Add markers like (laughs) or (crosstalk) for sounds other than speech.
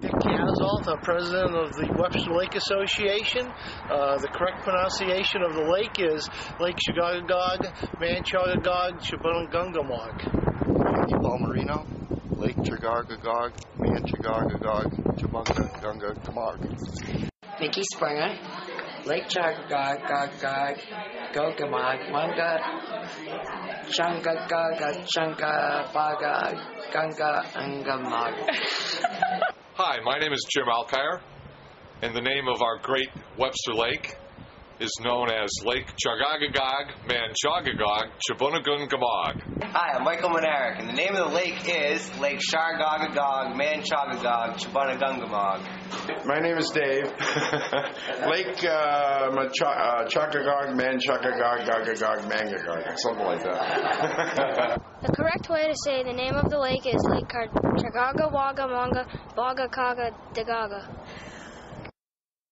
Dick Kazolt, I'm president of the Webster Lake Association. Uh, the correct pronunciation of the lake is Lake Chagagagog, Manchagagog, Chabungungamog. Paul Marino, Lake Chagagagog, Manchagagagog, Chabunga, Gunga, Mickey Springer, Lake Chagagog, Gog, Gog, Gogamog, Munga, Chunga, Gaga, Chunga, Baga, Gunga, Ungamog. Hi, my name is Jim Alkire, In the name of our great Webster Lake is known as Lake Chagagagog, Manchagagog, Chabunagungamog. Hi, I'm Michael Monaric, and the name of the lake is Lake Shargagagog, Manchagagog, Chabunagungamog. My name is Dave. (laughs) Lake uh, Macha- uh, Chakagog, Manchagagog, Gagagog, Mangagog, something like that. (laughs) The correct way to say the name of the lake is Lake Chagaga Waga Manga Baga Kaga Dagaga.